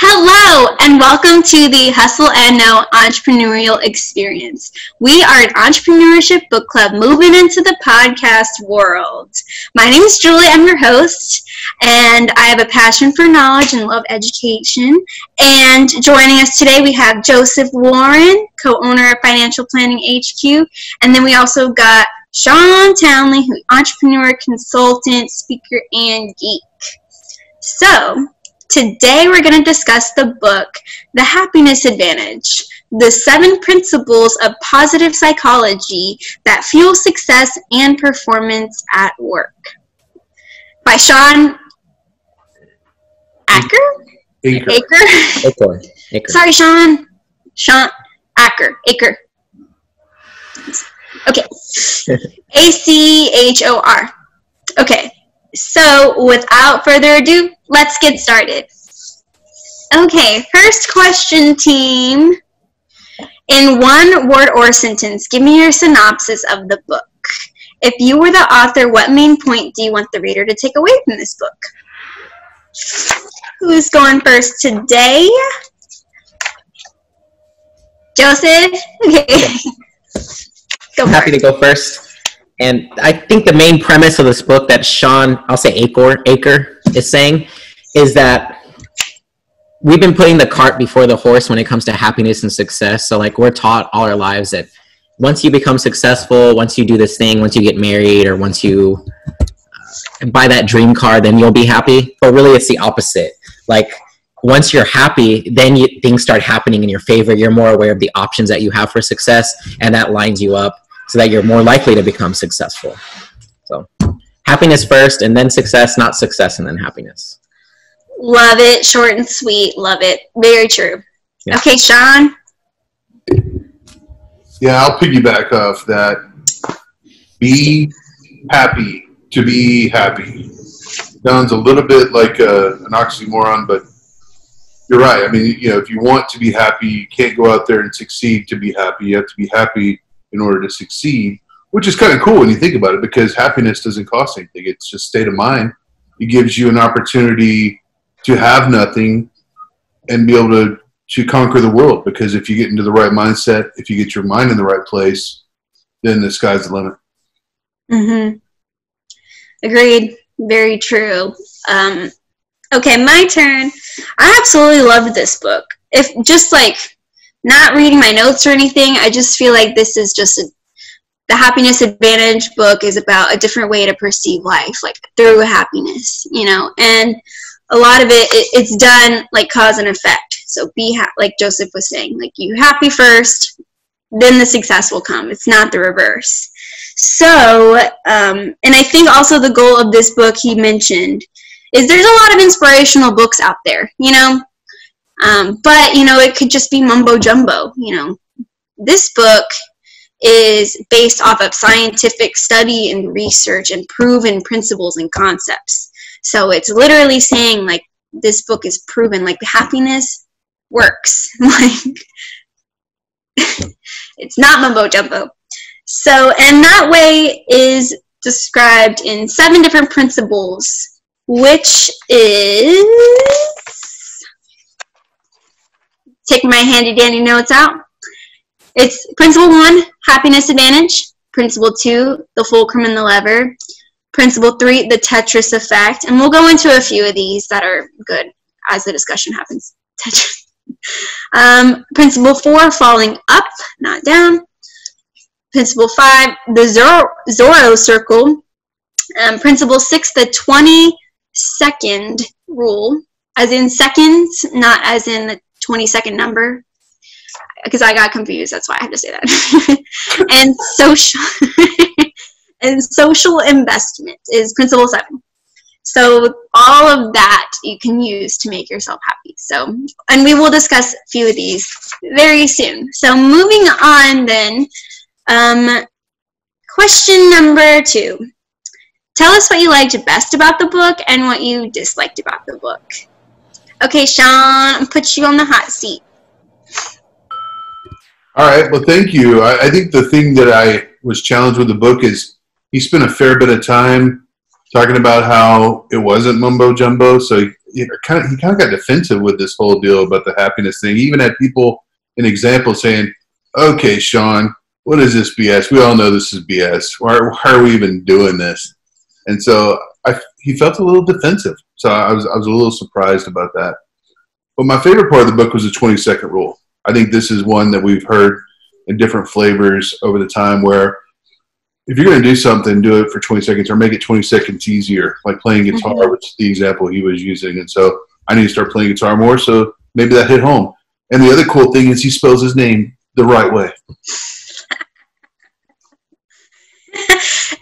Hello, and welcome to the Hustle and Know Entrepreneurial Experience. We are an entrepreneurship book club moving into the podcast world. My name is Julie, I'm your host, and I have a passion for knowledge and love education. And joining us today, we have Joseph Warren, co owner of Financial Planning HQ, and then we also got Shawn Townley, who entrepreneur, consultant, speaker, and geek. So, Today we're going to discuss the book, The Happiness Advantage The Seven Principles of Positive Psychology That Fuel Success and Performance at Work by Shawn Acker? Aker. Aker? Sorry, Shawn. Shawn Acker. Aker. Okay. A C H O R. Okay. So, without further ado, let's get started. Okay, first question, team. In one word or sentence, give me your synopsis of the book. If you were the author, what main point do you want the reader to take away from this book? Who's going first today? Joseph? Okay. Go I'm happy to go first. And I think the main premise of this book that Shawn, I'll say Acor, Acre, is saying is that we've been putting the cart before the horse when it comes to happiness and success. So, like, we're taught all our lives that once you become successful, once you do this thing, once you get married, or once you uh, buy that dream car, then you'll be happy. But really, it's the opposite. Like, once you're happy, then you, things start happening in your favor. You're more aware of the options that you have for success, and that lines you up so that you're more likely to become successful. So, happiness first, and then success, not success and then happiness. Love it. Short and sweet. Love it. Very true. Yeah. Okay, Shawn. Yeah, I'll piggyback off that. Be happy to be happy. Sounds a little bit like a, an oxymoron, but you're right. I mean, you know, if you want to be happy, you can't go out there and succeed to be happy. You have to be happy in order to succeed, which is kind of cool when you think about it because happiness doesn't cost anything. It's just state of mind. It gives you an opportunity to have nothing and be able to to conquer the world because if you get into the right mindset, if you get your mind in the right place, then the sky's the limit. Mm-hmm. Agreed. Very true. Um, okay, my turn. I absolutely loved this book. If just like not reading my notes or anything, I just feel like this is just a, the happiness advantage book is about a different way to perceive life, like through happiness, you know, and a lot of it, it it's done like cause and effect. So be ha- like Joseph was saying, like you happy first, then the success will come. It's not the reverse. So, um, and I think also the goal of this book he mentioned is there's a lot of inspirational books out there, you know, um, but you know it could just be mumbo jumbo. You know, this book is based off of scientific study and research and proven principles and concepts. So it's literally saying like this book is proven like happiness works. Like it's not mumbo jumbo. So and that way is described in seven different principles, which is take my handy dandy notes out. It's principle one, happiness advantage. Principle two, the fulcrum and the lever. Principle three, the Tetris effect. And we'll go into a few of these that are good as the discussion happens. Tetris. Um, principle four, falling up, not down. Principle five, the Zorro, Zorro circle. Um, principle six, the 20 second rule, as in seconds, not as in the 20 second number. Because I got confused, that's why I had to say that. and social and social investment is principle seven. So all of that you can use to make yourself happy. So, and we will discuss a few of these very soon. So moving on then, um, question number two. Tell us what you liked best about the book and what you disliked about the book. Okay, Shawn, put you on the hot seat. All right. Well, thank you. I, I think the thing that I was challenged with the book is he spent a fair bit of time talking about how it wasn't mumbo jumbo. So he, know, kind of he kind of got defensive with this whole deal about the happiness thing. He even had people an example saying, "Okay, Shawn, what is this BS? We all know this is BS. Why, why are we even doing this?" And so I, he felt a little defensive. So I was I was a little surprised about that. But my favorite part of the book was the 20 second rule. I think this is one that we've heard in different flavors over the time where if you're going to do something, do it for 20 seconds or make it 20 seconds easier, like playing guitar, mm-hmm. which the example he was using. And so I need to start playing guitar more. So maybe that hit home. And the other cool thing is he spells his name the right way.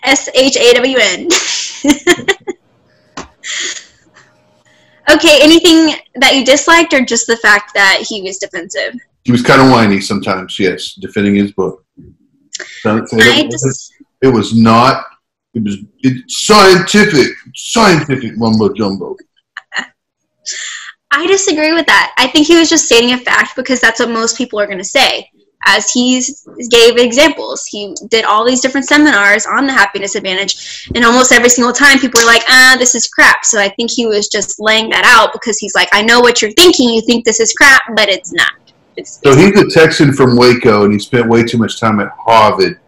S H A W N. Okay, anything that you disliked, or just the fact that he was defensive? He was kind of whiny sometimes. Yes, defending his book. It, just, it was not. It was it's scientific, scientific mumbo jumbo. I disagree with that. I think he was just stating a fact because that's what most people are going to say as he gave examples. He did all these different seminars on the happiness advantage, and almost every single time people were like, ah, this is crap. So I think he was just laying that out because he's like, I know what you're thinking. You think this is crap, but it's not. It's, so he's a Texan from Waco, and he spent way too much time at Harvard,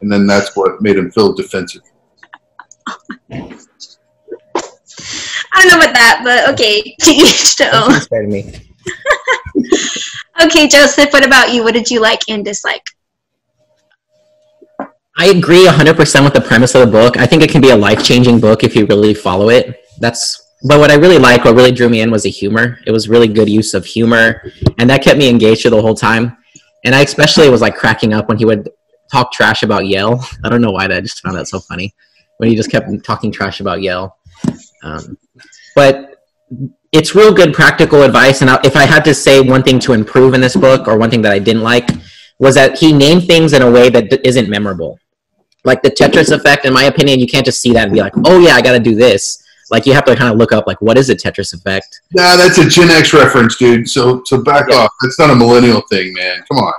and then that's what made him feel defensive. I don't know about that, but okay, to each to own. okay, Joseph, what about you? What did you like and dislike? I agree 100% with the premise of the book. I think it can be a life changing book if you really follow it. That's but what I really liked, what really drew me in was the humor. It was really good use of humor, and that kept me engaged the whole time. And I especially was like cracking up when he would talk trash about Yale. I don't know why that I just found that so funny when he just kept talking trash about Yale. Um, but it's real good practical advice. And if I had to say one thing to improve in this book, or one thing that I didn't like, was that he named things in a way that isn't memorable. Like the Tetris effect, in my opinion, you can't just see that and be like, "Oh yeah, I got to do this." Like you have to kind of look up, like, what is a Tetris effect? Nah, that's a Gen X reference, dude. So so back yeah. off. That's not a millennial thing, man. Come on.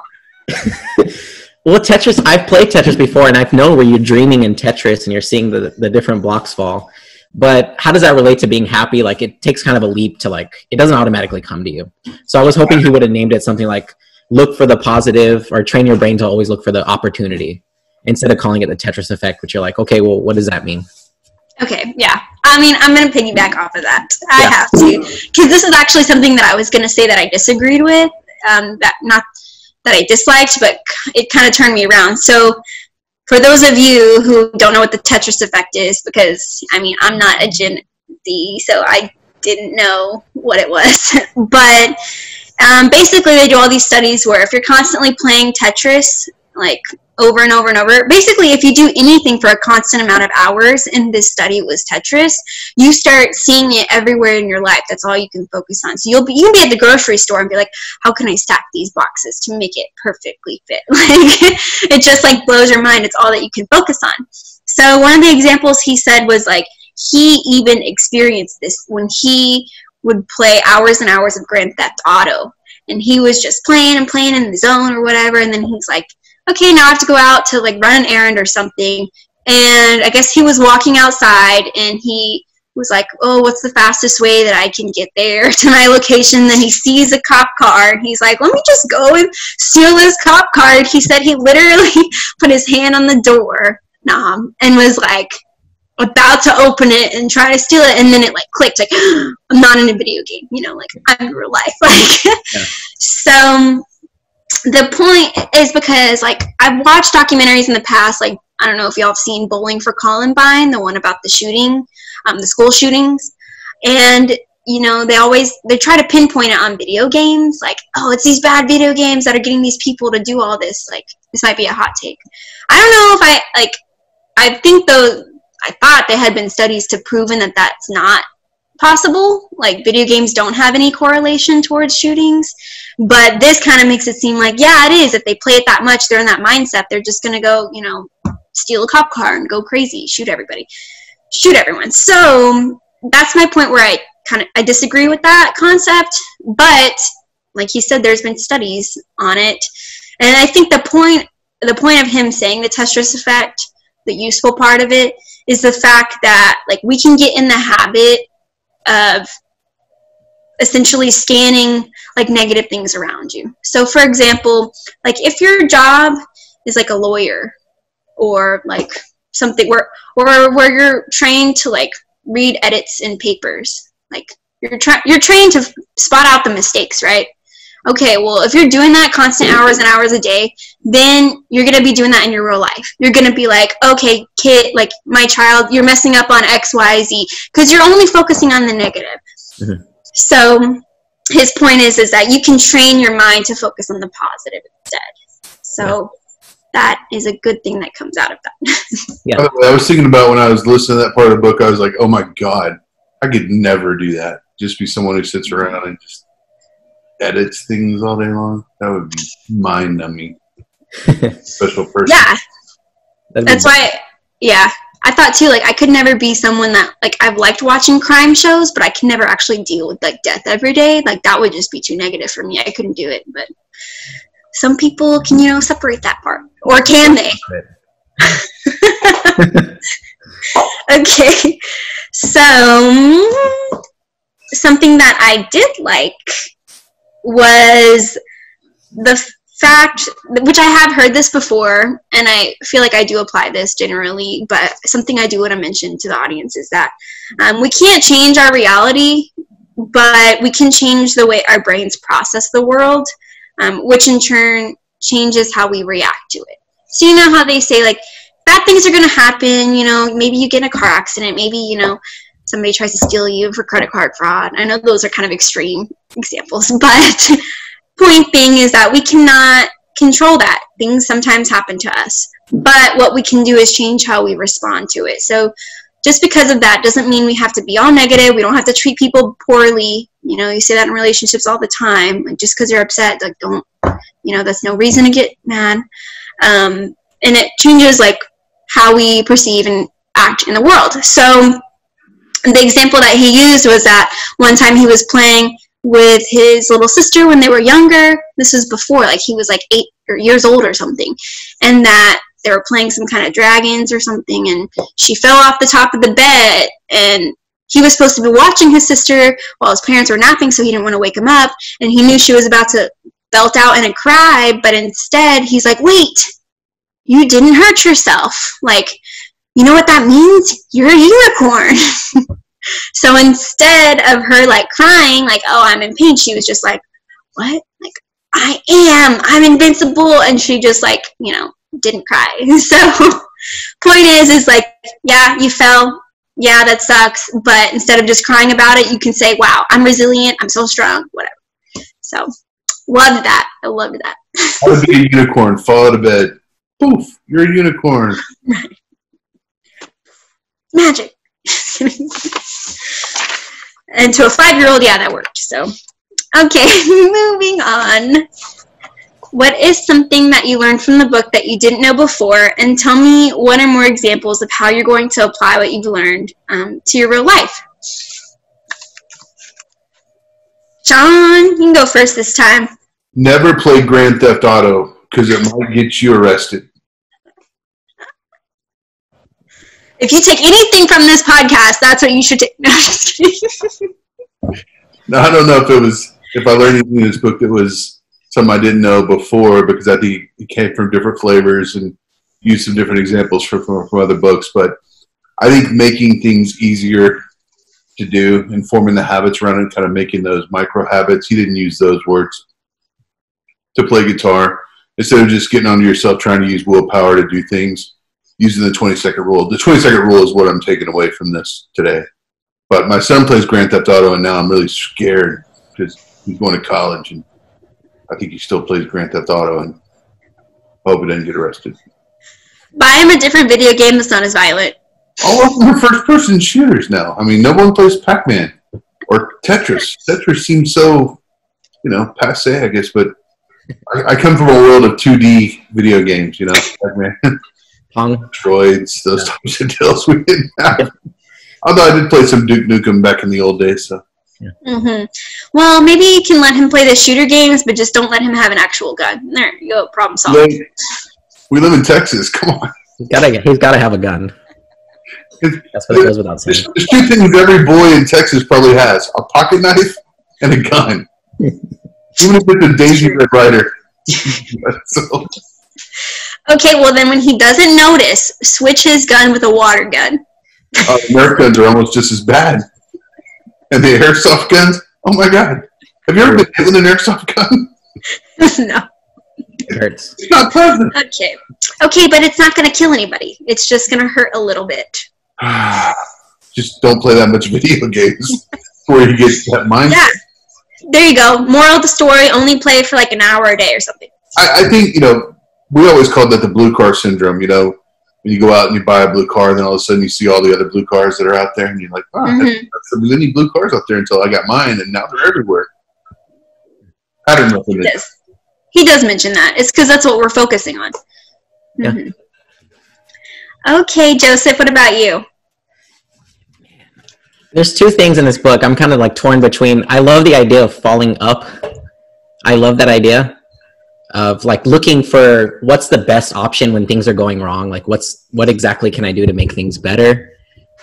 well, Tetris. I've played Tetris before, and I've known where you're dreaming in Tetris and you're seeing the the different blocks fall but how does that relate to being happy? Like it takes kind of a leap to like it doesn't automatically come to you. So i was hoping he would have named it something like look for the positive or train your brain to always look for the opportunity instead of calling it the tetris effect which you're like okay well what does that mean? Okay yeah. I mean i'm gonna piggyback off of that. I yeah. have to. Because this is actually something that i was gonna say that i disagreed with um, that not that i disliked but it kind of turned me around. So for those of you who don't know what the Tetris effect is, because I mean, I'm not a Gen Z, so I didn't know what it was. but um, basically, they do all these studies where if you're constantly playing Tetris, like over and over and over. Basically, if you do anything for a constant amount of hours, and this study was Tetris, you start seeing it everywhere in your life. That's all you can focus on. So you'll be you can be at the grocery store and be like, how can I stack these boxes to make it perfectly fit? Like it just like blows your mind. It's all that you can focus on. So one of the examples he said was like he even experienced this when he would play hours and hours of Grand Theft Auto and he was just playing and playing in the zone or whatever and then he's like okay, now I have to go out to like run an errand or something. And I guess he was walking outside and he was like, oh, what's the fastest way that I can get there to my location? Then he sees a cop car and he's like, let me just go and steal this cop car. And he said he literally put his hand on the door knob and was like, about to open it and try to steal it and then it like clicked like i'm not in a video game you know like i'm in real life like yeah. so the point is because like I've watched documentaries in the past, like I don't know if y'all have seen Bowling for Columbine, the one about the shooting, um, the school shootings, and you know they always they try to pinpoint it on video games, like oh it's these bad video games that are getting these people to do all this. Like this might be a hot take. I don't know if I like. I think though I thought there had been studies to proven that that's not possible. Like video games don't have any correlation towards shootings. But this kind of makes it seem like, yeah, it is. If they play it that much, they're in that mindset. They're just going to go, you know, steal a cop car and go crazy, shoot everybody, shoot everyone. So that's my point where I kind of I disagree with that concept. But like he said, there's been studies on it, and I think the point the point of him saying the Tetris effect, the useful part of it, is the fact that like we can get in the habit of essentially scanning like negative things around you. So for example, like if your job is like a lawyer or like something where or where you're trained to like read edits in papers, like you're trying you're trained to spot out the mistakes, right? Okay, well, if you're doing that constant hours and hours a day, then you're going to be doing that in your real life. You're going to be like, okay, kid, like my child, you're messing up on X, Y, Z, because you're only focusing on the negative. Mm-hmm. So his point is, is that you can train your mind to focus on the positive instead. So that is a good thing that comes out of that. yeah. I was thinking about when I was listening to that part of the book, I was like, oh my God, I could never do that. Just be someone who sits around and just edits things all day long. That would be mind numbing. Special person. Yeah. That's why, yeah. I thought too, like, I could never be someone that, like, I've liked watching crime shows, but I can never actually deal with, like, death every day. Like, that would just be too negative for me. I couldn't do it. But some people can, you know, separate that part. Or can they? okay. So, something that I did like was the fact, which I have heard this before, and I feel like I do apply this generally, but something I do want to mention to the audience is that um, we can't change our reality, but we can change the way our brains process the world, um, which in turn changes how we react to it. So, you know how they say, like, bad things are going to happen, you know, maybe you get in a car accident, maybe, you know, somebody tries to steal you for credit card fraud. I know those are kind of extreme examples, but point being is that we cannot control that. Things sometimes happen to us. But what we can do is change how we respond to it. So just because of that doesn't mean we have to be all negative. We don't have to treat people poorly. You know, you say that in relationships all the time. Like just because you're upset, like don't, you know, that's no reason to get mad. Um, and it changes like how we perceive and act in the world. So the example that he used was that one time he was playing with his little sister when they were younger. This was before, like he was like eight or years old or something, and that they were playing some kind of dragons or something, and she fell off the top of the bed, and he was supposed to be watching his sister while his parents were napping, so he didn't want to wake him up, and he knew she was about to belt out in a cry, but instead he's like, "Wait, you didn't hurt yourself. Like, you know what that means? You're a unicorn." So instead of her like crying, like, oh, I'm in pain, she was just like, what? Like, I am, I'm invincible. And she just like, you know, didn't cry. So point is, is like, yeah, you fell. Yeah, that sucks. But instead of just crying about it, you can say, wow, I'm resilient. I'm so strong, whatever. So loved that. I loved that. I would be a unicorn, fall out of bed. Poof, you're a unicorn. Magic. and to a five year old, yeah, that worked. So, okay, moving on. What is something that you learned from the book that you didn't know before? And tell me one or more examples of how you're going to apply what you've learned um, to your real life. John, you can go first this time. Never play Grand Theft Auto because it might get you arrested. If you take anything from this podcast, that's what you should take. No, just kidding. I don't know if it was if I learned anything in this book that was something I didn't know before because I think it came from different flavors and used some different examples from, from, from other books. But I think making things easier to do and forming the habits around it, kind of making those micro habits. He didn't use those words to play guitar instead of just getting onto yourself trying to use willpower to do things using the 20 second rule. The 20 second rule is what I'm taking away from this today. But my son plays Grand Theft Auto, and now I'm really scared because he's going to college, and I think he still plays Grand Theft Auto, and hope he doesn't get arrested. Buy him a different video game that's not as violent. Oh, All of them are first person shooters now. I mean, no one plays Pac Man or Tetris. Tetris seems so, you know, passe, I guess, but I, I come from a world of 2D video games, you know, Pac Man. Pong. Droids, those yeah. types of deals we didn't have. Although I did play some Duke Nukem back in the old days, so. Yeah. Mm-hmm. Well, maybe you can let him play the shooter games, but just don't let him have an actual gun. There you go, problem solved. We live in Texas. Come on. He's gotta. He's gotta have a gun. That's what it goes without saying. There's, there's two things every boy in Texas probably has: a pocket knife and a gun. Even if it's a Daisy Red Ryder. so, Okay, well then when he doesn't notice, switch his gun with a water gun. uh, Nerf guns are almost just as bad. And the airsoft guns, oh my god. Have you ever been hit with an airsoft gun? no. It hurts. It's not pleasant. Okay. Okay, but it's not going to kill anybody. It's just going to hurt a little bit. just don't play that much video games before you get that mind. Yeah. There you go. Moral of the story: only play for like an hour a day or something. I, I think, you know, we always called that the blue car syndrome, you know, when you go out and you buy a blue car, and then all of a sudden you see all the other blue cars that are out there, and you're like, wow, Mhm. there was any blue cars out there until I got mine, and now they're everywhere. Pattern He recognition. does. He does mention that. It's because that's what we're focusing on. Yeah. Mhm. Okay, Joseph. What about you? There's two things in this book I'm kind of like torn between. I love the idea of falling up. I love that idea of like looking for what's the best option when things are going wrong. Like what's what exactly can I do to make things better?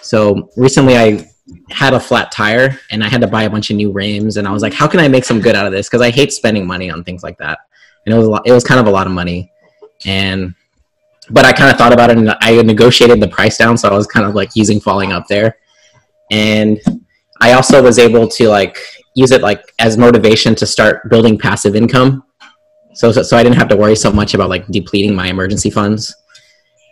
So recently I had a flat tire and I had to buy a bunch of new rims and I was like, how can I make some good out of this? Because I hate spending money on things like that. And it was a lot, it was kind of a lot of money. And but I kind of thought about it and I negotiated the price down, so I was kind of like using falling up there and i also was able to like use it like as motivation to start building passive income so so, so i didn't have to worry so much about like depleting my emergency funds.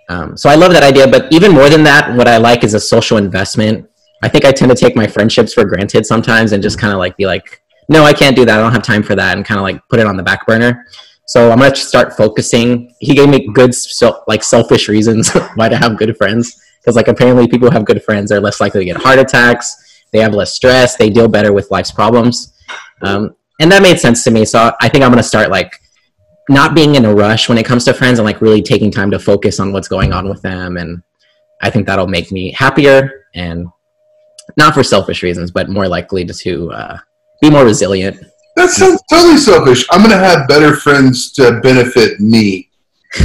Um, so i love that idea but even more than that what i like is a social investment. I think i tend to take my friendships for granted sometimes and just kind of like be like no i can't do that. I don't have time for that and kind of like put it on the back burner. So i'm going to start focusing. He gave me good so, like selfish reasons why to have good friends because like apparently people who have good friends are less likely to get heart attacks they have less stress they deal better with life's problems. Um, and that made sense to me so i think i'm going to start like not being in a rush when it comes to friends and like really taking time to focus on what's going on with them and i think that'll make me happier and not for selfish reasons but more likely to uh, be more resilient That sounds totally selfish. I'm to have better friends to benefit me.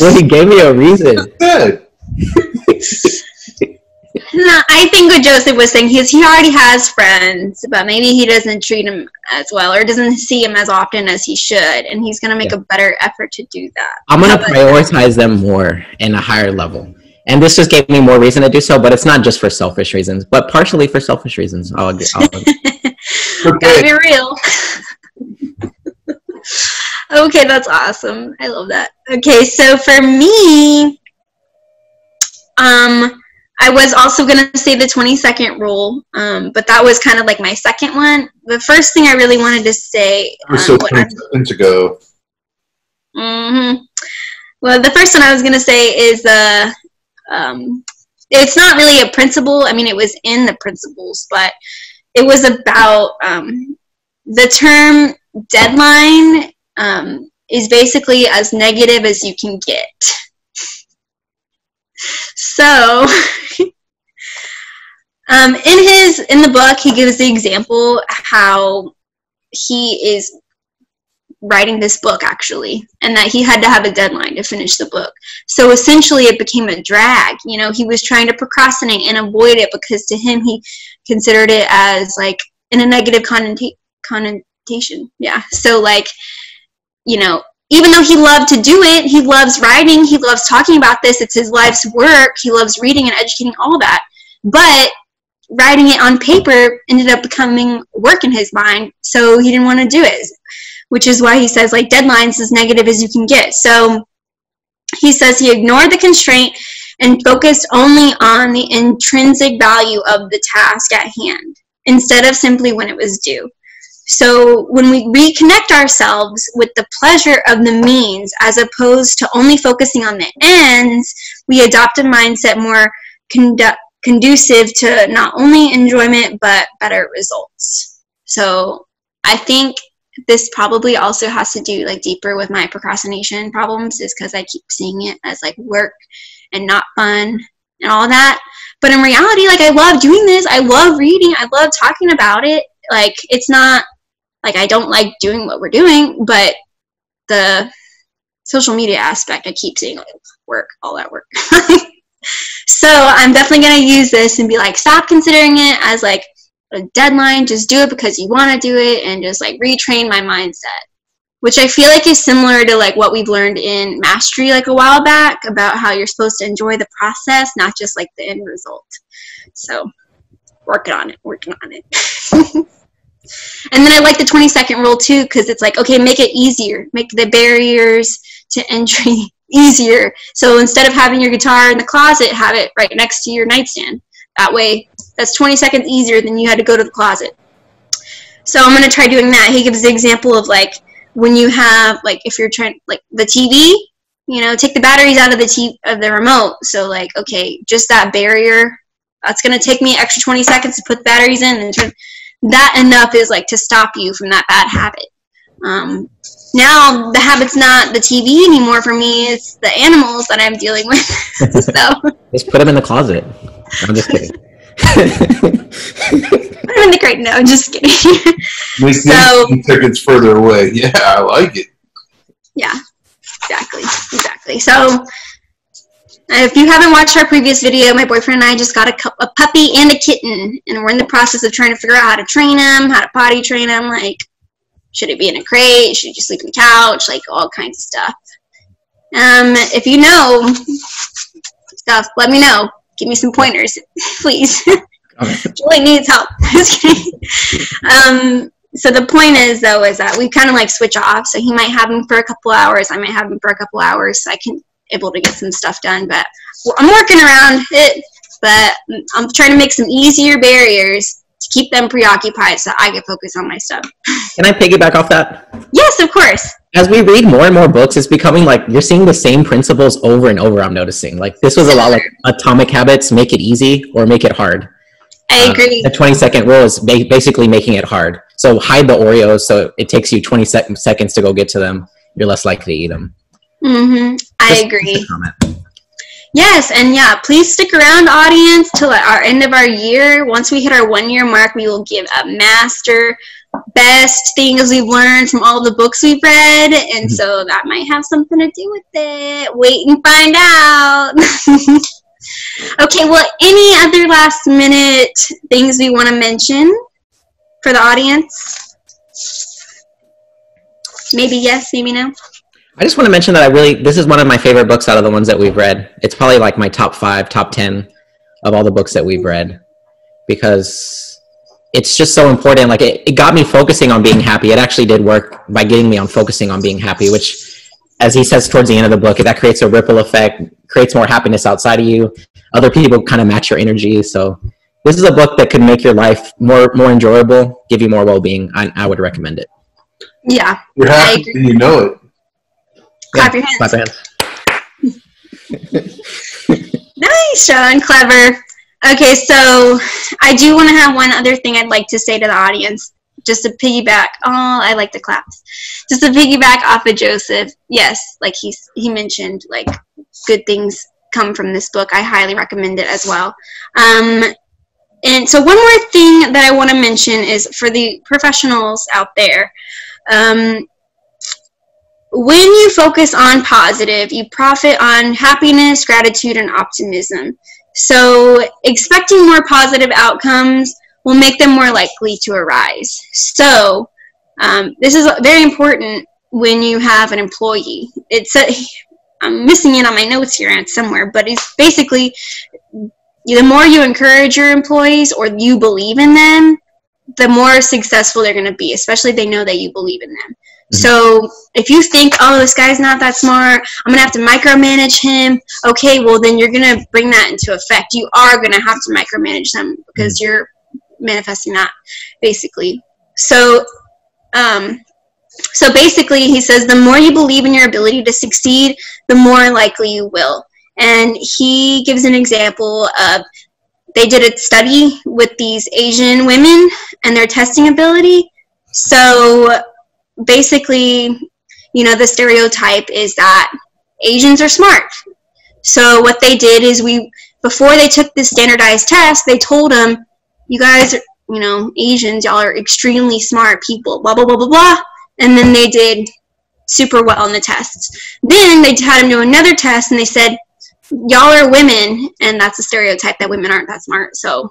well he gave me a reason Good. No, I think what Joseph was saying is he already has friends, but maybe he doesn't treat him as well or doesn't see him as often as he should, and he's going to make a better effort to do that. I'm gonna prioritize them more in a higher level. And this just gave me more reason to do so, but it's not just for selfish reasons, but partially for selfish reasons. I'll agree. I'll agree. Gotta Okay. be real. okay, that's awesome. I love that. Okay, so for me, um, I was also gonna say the 20 second rule, um, but that was kind of like my second one. The first thing I really wanted to say, um, so what 20 I'm- seconds ago. hmm Well, the first one I was going to say is uh, um, it's not really a principle. I mean, it was in the principles, but it was about um, the term deadline um, is basically as negative as you can get. So, um, in his in the book, he gives the example how he is writing this book actually and that he had to have a deadline to finish the book. So essentially it became a drag. You know he was trying to procrastinate and avoid it because to him he considered it as like in a negative connota- connotation. Yeah. So like you know even though he loved to do it he loves writing he loves talking about this it's his life's work he loves reading and educating all that but writing it on paper ended up becoming work in his mind so he didn't want to do it which is why he says like deadlines as negative as you can get. So he says he ignored the constraint and focused only on the intrinsic value of the task at hand instead of simply when it was due. So when we reconnect ourselves with the pleasure of the means as opposed to only focusing on the ends, we adopt a mindset more condu- conducive to not only enjoyment but better results. So I think this probably also has to do like deeper with my procrastination problems is because I keep seeing it as like work and not fun and all that. But in reality, like I love doing this. I love reading. I love talking about it. Like it's not like I don't like doing what we're doing, but the social media aspect, I keep seeing like work, all that work. so I'm definitely gonna use this and be like, stop considering it as like a deadline. Just do it because you want to do it and just like retrain my mindset. Which I feel like is similar to like what we've learned in mastery like a while back about how you're supposed to enjoy the process, not just like the end result. So working on it, working on it. and then I like the 20 second rule too, because it's like, okay, make it easier, make the barriers to entry easier. So instead of having your guitar in the closet, have it right next to your nightstand. That way, that's 20 seconds easier than you had to go to the closet. So I'm going to try doing that. He gives the example of like when you have like if you're trying like the TV, you know, take the batteries out of the t- of the remote. So like okay, just that barrier that's going to take me extra 20 seconds to put the batteries in and turn that enough is like to stop you from that bad habit. Um, now the habit's not the TV anymore for me; it's the animals that I'm dealing with. so just put them in the closet. I'm just kidding. put them in the crate. No, I'm just kidding. Make so seconds further away. Yeah, I like it. Yeah, exactly, exactly. So if you haven't watched our previous video, my boyfriend and I just got a, a puppy and a kitten, and we're in the process of trying to figure out how to train him, how to potty train him. Like, should it be in a crate? Should he just sleep on the couch? Like, all kinds of stuff. Um, if you know stuff, let me know. Give me some pointers, please. Julie needs help. Just kidding. Um, so the point is, though, is that we kind of like switch off. So he might have him for a couple hours. I might have him for a couple hours. So I can able to get some stuff done. But I'm working around it. But I'm trying to make some easier barriers to keep them preoccupied so I can focus on my stuff. Can I piggyback off that? Yes, of course. As we read more and more books, it's becoming like you're seeing the same principles over and over. I'm noticing like this was a lot like Atomic Habits, make it easy or make it hard. I uh, agree. The 20 second rule is ba- basically making it hard. So hide the Oreos so it takes you 20 sec- seconds to go get to them. You're less likely to eat them. Mm-hmm. I agree. Yes, and yeah, please stick around, audience, till our end of our year. Once we hit our one year mark, we will give a master best things we've learned from all the books we've read, and so that might have something to do with it. Wait and find out. okay, well, any other last minute things we want to mention for the audience? Maybe yes, maybe no. I just want to mention that I really this is one of my favorite books out of the ones that we've read. It's probably like my top five, top ten of all the books that we've read because it's just so important. Like it, it got me focusing on being happy. It actually did work by getting me on focusing on being happy, which as he says towards the end of the book, that creates a ripple effect, creates more happiness outside of you. Other people kind of match your energy. So this is a book that could make your life more more enjoyable, give you more well being. I, I would recommend it. Yeah, you're happy and you know it. Clap your hands. Clap your hands. nice, Shawn. Clever. Okay, so I do want to have one other thing I'd like to say to the audience, just to piggyback. Oh, I like the claps. Just to piggyback off of Joseph. Yes, like he he mentioned, like good things come from this book. I highly recommend it as well. Um, and so one more thing that I want to mention is for the professionals out there. Um, when you focus on positive, you profit on happiness, gratitude, and optimism. So, expecting more positive outcomes will make them more likely to arise. So, um, this is very important when you have an employee. It's a, I'm missing it on my notes here and somewhere, but it's basically the more you encourage your employees or you believe in them, the more successful they're going to be, especially if they know that you believe in them. Mm-hmm. So if you think, oh, this guy's not that smart, I'm gonna have to micromanage him. Okay, well then you're gonna bring that into effect. You are gonna have to micromanage them because mm-hmm. you're manifesting that, basically. So, um, so basically, he says the more you believe in your ability to succeed, the more likely you will. And he gives an example of they did a study with these Asian women and their testing ability. So basically, you know, the stereotype is that Asians are smart. So what they did is we, before they took the standardized test, they told them, you guys, are, you know, Asians, y'all are extremely smart people, blah, blah, blah, blah, blah. And then they did super well on the tests. Then they had them do another test and they said, y'all are women, and that's a stereotype that women aren't that smart. So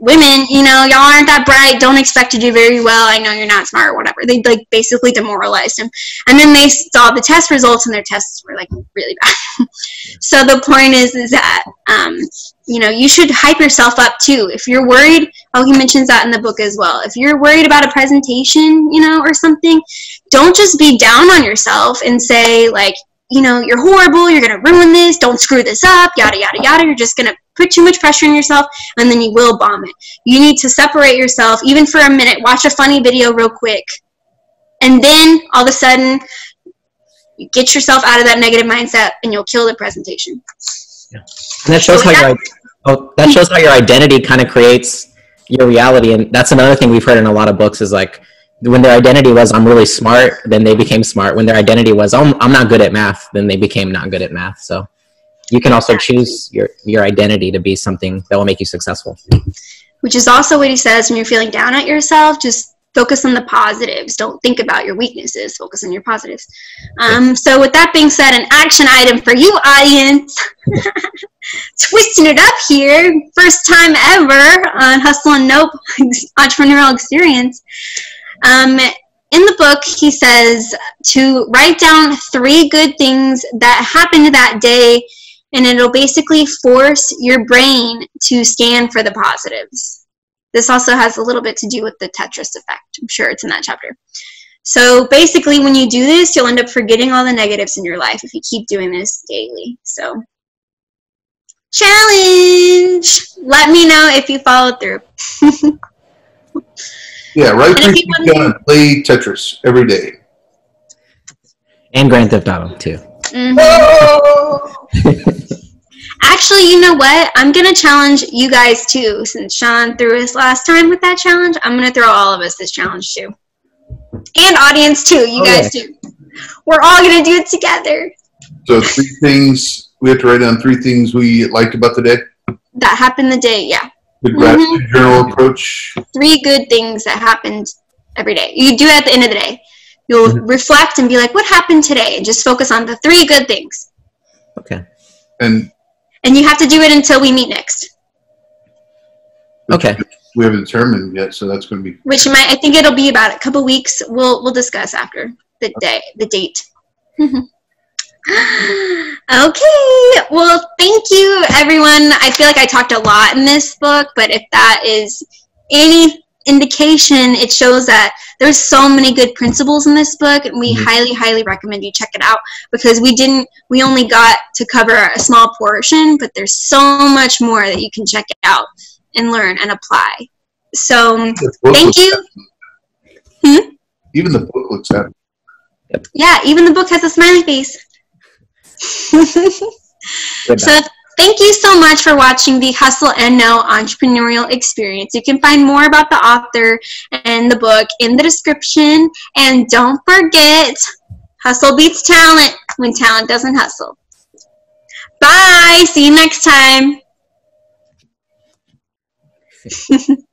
women, you know, y'all aren't that bright. Don't expect to do very well. I know you're not smart or whatever. They like basically demoralized him. And then they saw the test results and their tests were like really bad. so the point is, is that, um, you know, you should hype yourself up too. If you're worried, oh, he mentions that in the book as well. If you're worried about a presentation, you know, or something, don't just be down on yourself and say like, you know, you're horrible, you're going to ruin this, don't screw this up, yada, yada, yada. You're just going to put too much pressure on yourself and then you will bomb it. You need to separate yourself, even for a minute, watch a funny video real quick. And then all of a sudden, you get yourself out of that negative mindset and you'll kill the presentation. Yeah. And that shows how your, oh, that shows how your identity kind of creates your reality. And that's another thing we've heard in a lot of books is like, when their identity was I'm really smart, then they became smart. When their identity was oh, I'm not good at math, then they became not good at math. So you can also choose your your identity to be something that will make you successful. Which is also what he says when you're feeling down at yourself, just focus on the positives. Don't think about your weaknesses. Focus on your positives. Um, so with that being said, an action item for you, audience. Twisting it up here, first time ever on Hustle and Know entrepreneurial experience. Um, in the book, he says to write down three good things that happened that day, and it'll basically force your brain to scan for the positives. This also has a little bit to do with the Tetris effect. I'm sure it's in that chapter. So basically, when you do this, you'll end up forgetting all the negatives in your life if you keep doing this daily. So, challenge! Let me know if you follow through. Yeah, right. Three things down and play Tetris every day. And Grand Theft Auto too. Mm-hmm. Actually, you know what? I'm gonna challenge you guys too. Since Shawn threw us last time with that challenge, I'm gonna throw all of us this challenge too, and audience too. You okay. guys too. We're all gonna do it together. So three things we have to write down. Three things we liked about the day. That happened the day. Yeah. The gratitude mm-hmm. journal approach. Three good things that happened every day. You do it at the end of the day. You'll mm-hmm. reflect and be like, "What happened today?" And just focus on the three good things. Okay. And. And you have to do it until we meet next. Okay. We haven't determined yet, so that's going to be. Which might, I think it'll be about a couple weeks. We'll we'll discuss after the day, the date. okay. Well, thank you, everyone. I feel like I talked a lot in this book, but if that is any indication, it shows that there's so many good principles in this book, and we mm-hmm. highly, highly recommend you check it out because we didn't, we only got to cover a small portion, but there's so much more that you can check out and learn and apply. So, thank you. Hmm? Even the book looks happy. Yeah, even the book has a smiley face so thank you so much for watching the Hustle and Know entrepreneurial experience. You can find more about the author and the book in the description. And don't forget, hustle beats talent when talent doesn't hustle. Bye. See you next time.